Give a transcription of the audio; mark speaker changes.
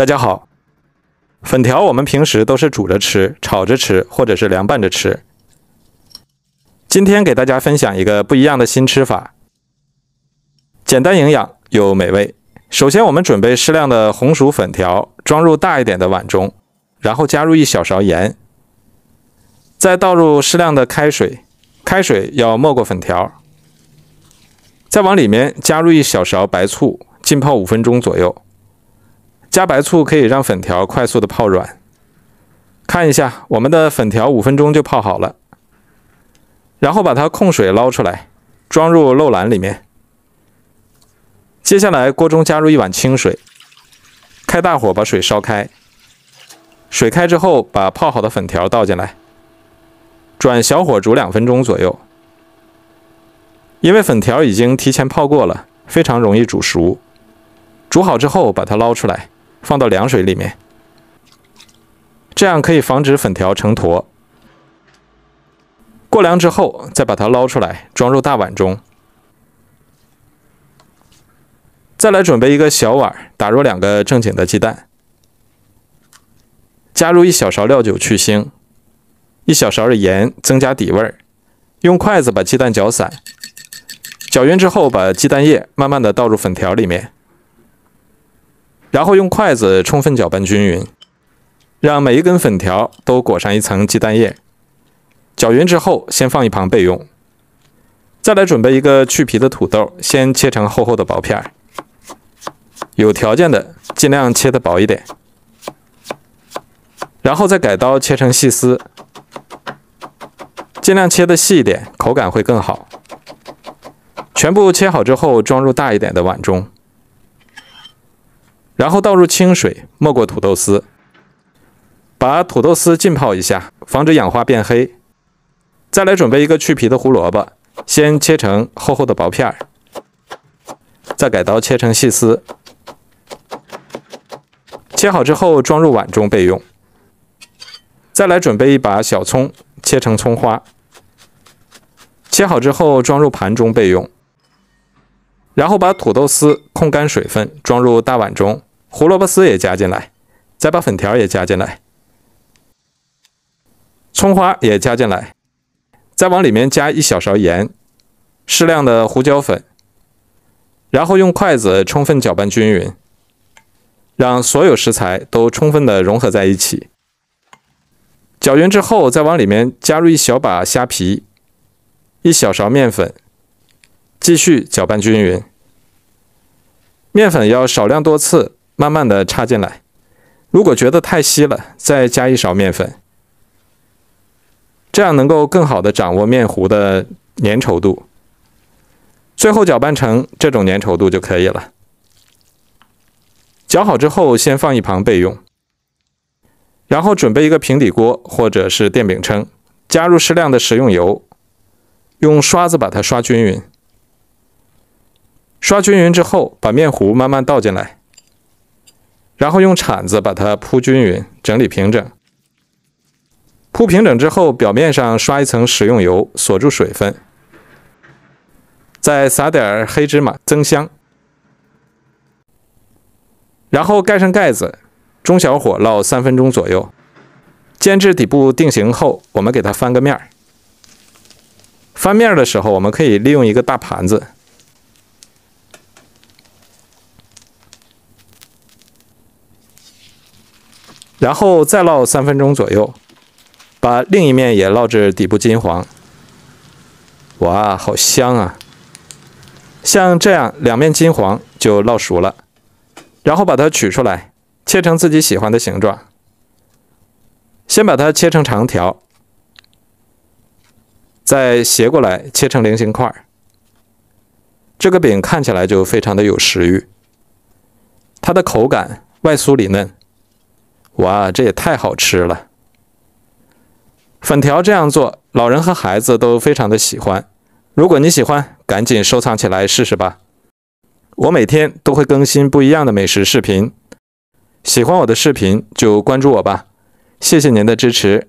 Speaker 1: 大家好，粉条我们平时都是煮着吃、炒着吃，或者是凉拌着吃。今天给大家分享一个不一样的新吃法，简单营养又美味。首先，我们准备适量的红薯粉条，装入大一点的碗中，然后加入一小勺盐，再倒入适量的开水，开水要没过粉条，再往里面加入一小勺白醋，浸泡五分钟左右。加白醋可以让粉条快速的泡软。看一下，我们的粉条五分钟就泡好了。然后把它控水捞出来，装入漏篮里面。接下来，锅中加入一碗清水，开大火把水烧开。水开之后，把泡好的粉条倒进来，转小火煮两分钟左右。因为粉条已经提前泡过了，非常容易煮熟。煮好之后，把它捞出来。放到凉水里面，这样可以防止粉条成坨。过凉之后，再把它捞出来，装入大碗中。再来准备一个小碗，打入两个正经的鸡蛋，加入一小勺料酒去腥，一小勺的盐增加底味儿。用筷子把鸡蛋搅散，搅匀之后，把鸡蛋液慢慢的倒入粉条里面。然后用筷子充分搅拌均匀，让每一根粉条都裹上一层鸡蛋液。搅匀之后，先放一旁备用。再来准备一个去皮的土豆，先切成厚厚的薄片儿。有条件的尽量切的薄一点，然后再改刀切成细丝，尽量切的细一点，口感会更好。全部切好之后，装入大一点的碗中。然后倒入清水，没过土豆丝，把土豆丝浸泡一下，防止氧化变黑。再来准备一个去皮的胡萝卜，先切成厚厚的薄片儿，再改刀切成细丝。切好之后装入碗中备用。再来准备一把小葱，切成葱花，切好之后装入盘中备用。然后把土豆丝控干水分，装入大碗中。胡萝卜丝也加进来，再把粉条也加进来，葱花也加进来，再往里面加一小勺盐，适量的胡椒粉，然后用筷子充分搅拌均匀，让所有食材都充分的融合在一起。搅匀之后，再往里面加入一小把虾皮，一小勺面粉，继续搅拌均匀。面粉要少量多次。慢慢的插进来，如果觉得太稀了，再加一勺面粉，这样能够更好的掌握面糊的粘稠度。最后搅拌成这种粘稠度就可以了。搅好之后，先放一旁备用。然后准备一个平底锅或者是电饼铛，加入适量的食用油，用刷子把它刷均匀。刷均匀之后，把面糊慢慢倒进来。然后用铲子把它铺均匀，整理平整。铺平整之后，表面上刷一层食用油，锁住水分，再撒点黑芝麻增香。然后盖上盖子，中小火烙三分钟左右。煎至底部定型后，我们给它翻个面儿。翻面的时候，我们可以利用一个大盘子。然后再烙三分钟左右，把另一面也烙至底部金黄。哇，好香啊！像这样两面金黄就烙熟了，然后把它取出来，切成自己喜欢的形状。先把它切成长条，再斜过来切成菱形块儿。这个饼看起来就非常的有食欲，它的口感外酥里嫩。哇，这也太好吃了！粉条这样做，老人和孩子都非常的喜欢。如果你喜欢，赶紧收藏起来试试吧。我每天都会更新不一样的美食视频，喜欢我的视频就关注我吧。谢谢您的支持。